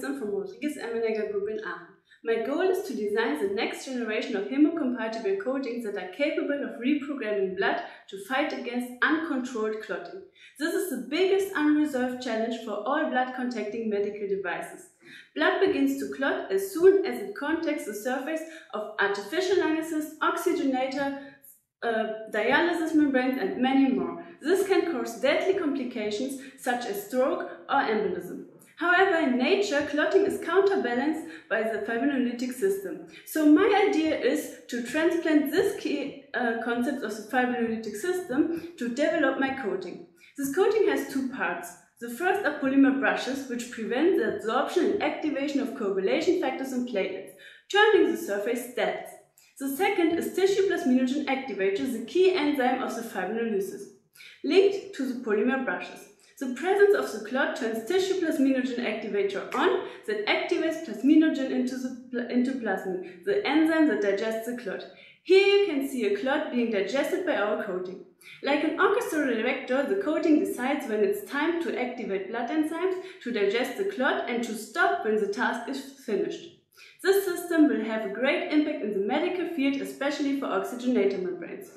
From Rodriguez Emmenegger Group in Aachen. My goal is to design the next generation of hemocompatible coatings that are capable of reprogramming blood to fight against uncontrolled clotting. This is the biggest unresolved challenge for all blood contacting medical devices. Blood begins to clot as soon as it contacts the surface of artificial lung oxygenator, uh, dialysis membranes and many more. This can cause deadly complications such as stroke or embolism. However, in nature, clotting is counterbalanced by the fibrinolytic system. So my idea is to transplant this key uh, concept of the fibrinolytic system to develop my coating. This coating has two parts. The first are polymer brushes, which prevent the absorption and activation of coagulation factors and platelets, turning the surface dead. The second is tissue plasminogen activator, the key enzyme of the fibrinolysis, linked to the polymer brushes. The presence of the clot turns tissue plasminogen activator on that activates plasminogen into, the, into plasmin, the enzyme that digests the clot. Here you can see a clot being digested by our coating. Like an orchestral director, the coating decides when it's time to activate blood enzymes to digest the clot and to stop when the task is finished. This system will have a great impact in the medical field, especially for oxygenator membranes.